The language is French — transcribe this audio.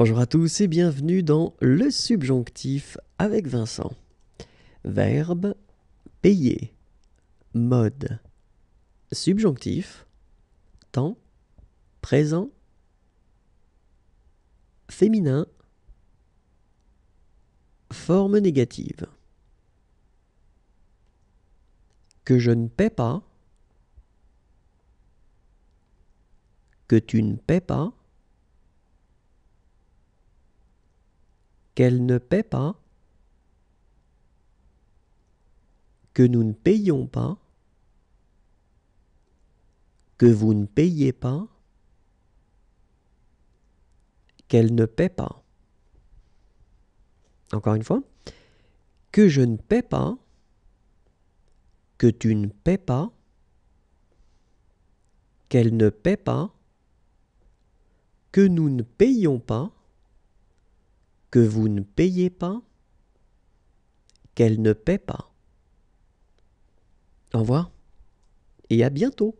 Bonjour à tous et bienvenue dans le subjonctif avec Vincent. Verbe payer. Mode. Subjonctif. Temps. Présent. Féminin. Forme négative. Que je ne paie pas. Que tu ne paies pas. Qu'elle ne paie pas, que nous ne payons pas, que vous ne payez pas, qu'elle ne paie pas. Encore une fois, que je ne paie pas, que tu ne paies pas, qu'elle ne paie pas, que nous ne payons pas, que vous ne payez pas, qu'elle ne paie pas. Au revoir et à bientôt.